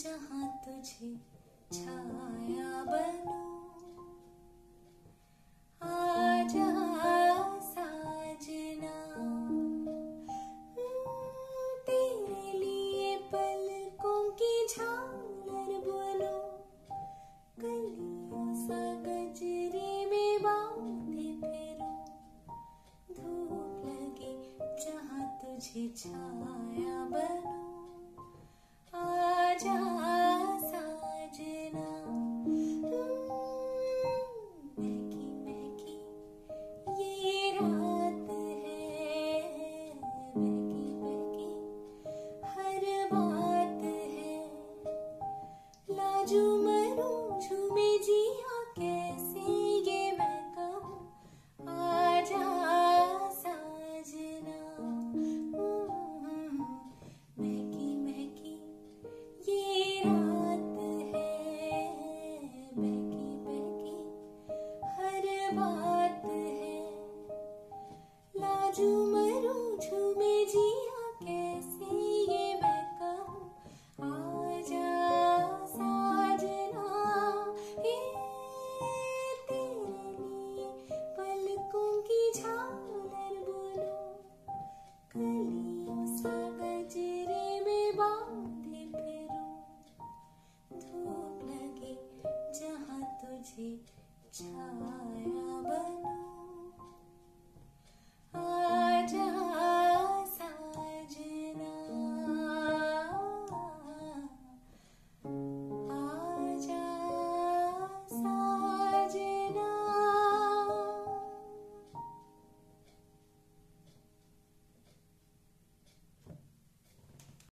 जहाँ तुझे छाया बनू। आजा साजना तेरे लिए की झालर बनू। गलियों सा गजरे में धूप लगे जहाँ तुझे छाया बन। to my room to me.